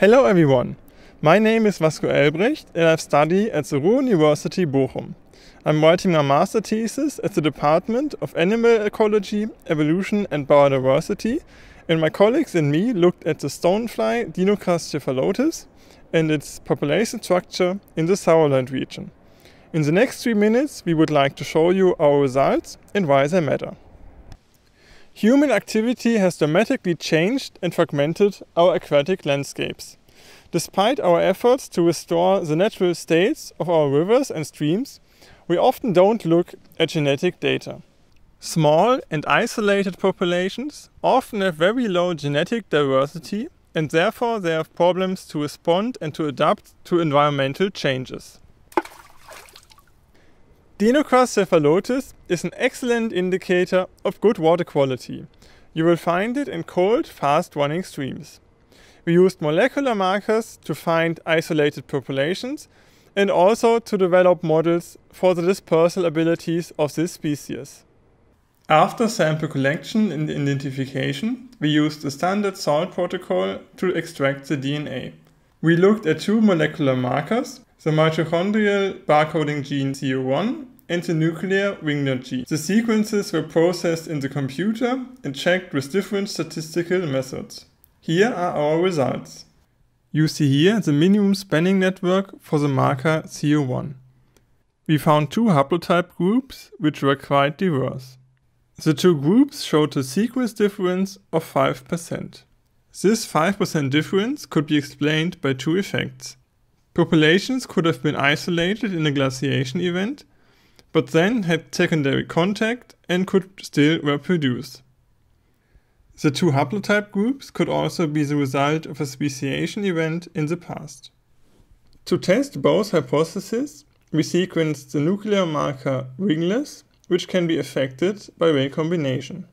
Hello everyone, my name is Vasco Elbrecht and I study at the Ruhr University Bochum. I'm writing my master thesis at the Department of Animal Ecology, Evolution and Biodiversity and my colleagues and me looked at the stonefly Dinocras cephalotes and its population structure in the Sauerland region. In the next three minutes we would like to show you our results and why they matter. Human activity has dramatically changed and fragmented our aquatic landscapes. Despite our efforts to restore the natural states of our rivers and streams, we often don't look at genetic data. Small and isolated populations often have very low genetic diversity and therefore they have problems to respond and to adapt to environmental changes. Dinocras cephalotes is an excellent indicator of good water quality. You will find it in cold, fast-running streams. We used molecular markers to find isolated populations and also to develop models for the dispersal abilities of this species. After sample collection and identification, we used the standard SALT protocol to extract the DNA. We looked at two molecular markers, the mitochondrial barcoding gene CO1 and the nuclear wingless gene. The sequences were processed in the computer and checked with different statistical methods. Here are our results. You see here the minimum spanning network for the marker CO1. We found two haplotype groups which were quite diverse. The two groups showed a sequence difference of 5%. This 5% difference could be explained by two effects. Populations could have been isolated in a glaciation event but then had secondary contact and could still reproduce. The two haplotype groups could also be the result of a speciation event in the past. To test both hypotheses, we sequenced the nuclear marker wingless, which can be affected by recombination.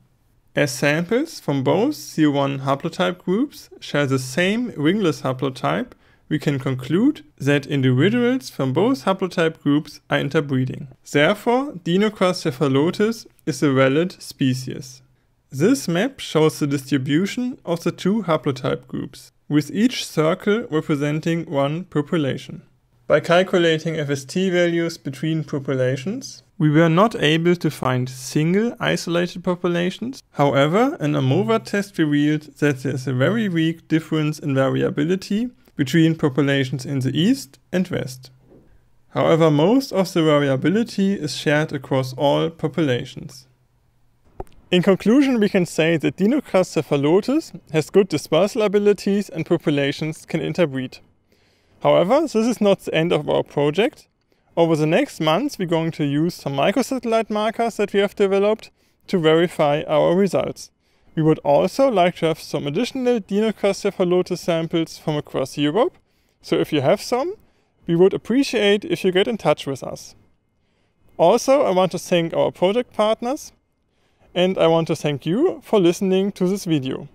As samples from both CO1 haplotype groups share the same wingless haplotype, we can conclude that individuals from both haplotype groups are interbreeding. Therefore, Dinocras cephalotes is a valid species. This map shows the distribution of the two haplotype groups, with each circle representing one population. By calculating FST values between populations, we were not able to find single isolated populations. However, an AMOVA test revealed that there is a very weak difference in variability between populations in the east and west. However, most of the variability is shared across all populations. In conclusion, we can say that Dinocras cephalotes has good dispersal abilities and populations can interbreed. However, this is not the end of our project. Over the next months, we're going to use some microsatellite markers that we have developed to verify our results. We would also like to have some additional Dinocras cephalotes samples from across Europe, so if you have some, we would appreciate if you get in touch with us. Also, I want to thank our project partners, and I want to thank you for listening to this video.